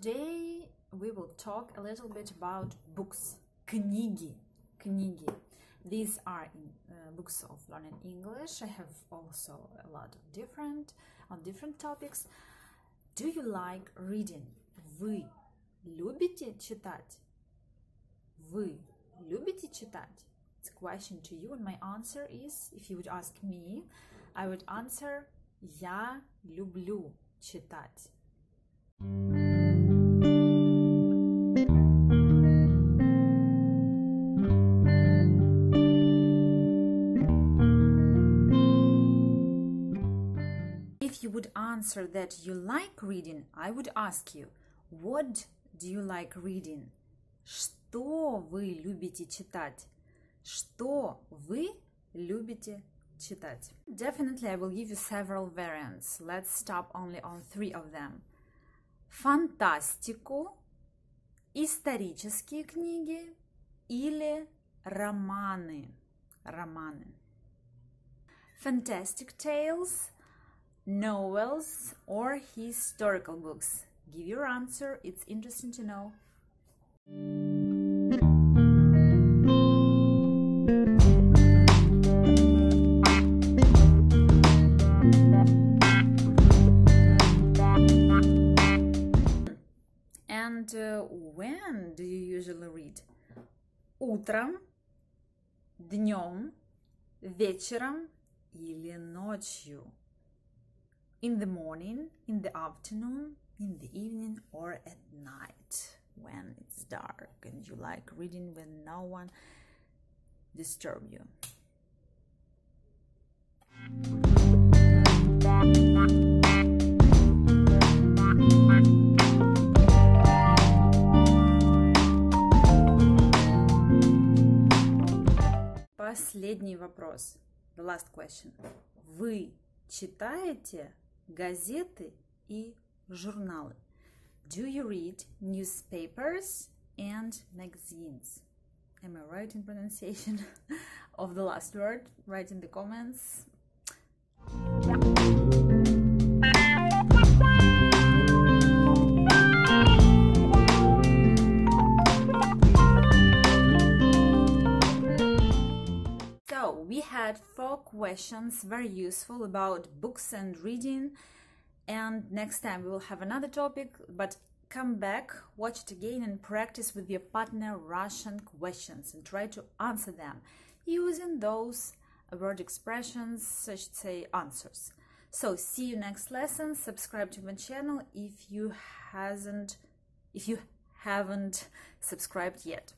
Today we will talk a little bit about books. Книги. Книги. These are uh, books of learning English. I have also a lot of different on different topics. Do you like reading? Вы любите читать? Вы любите читать? It's a question to you, and my answer is, if you would ask me, I would answer Я люблю читать. would answer that you like reading, I would ask you, what do you like reading? Что вы любите читать? Что вы любите читать? Definitely I will give you several variants. Let's stop only on three of them. Фантастику, исторические книги или романы. Романы. Fantastic tales, novels, or historical books. Give your answer, it's interesting to know. And uh, when do you usually read? Утром, днем, вечером или ночью? In the morning, in the afternoon, in the evening, or at night when it's dark and you like reading when no one disturb you. Последний вопрос. The last question. Вы читаете газеты и журналы? Do you read newspapers and magazines? Am I right in pronunciation of the last word? Write in the comments. Had four questions very useful about books and reading. And next time we will have another topic, but come back, watch it again, and practice with your partner Russian questions and try to answer them using those word expressions, I should say answers. So, see you next lesson. Subscribe to my channel if you hasn't if you haven't subscribed yet.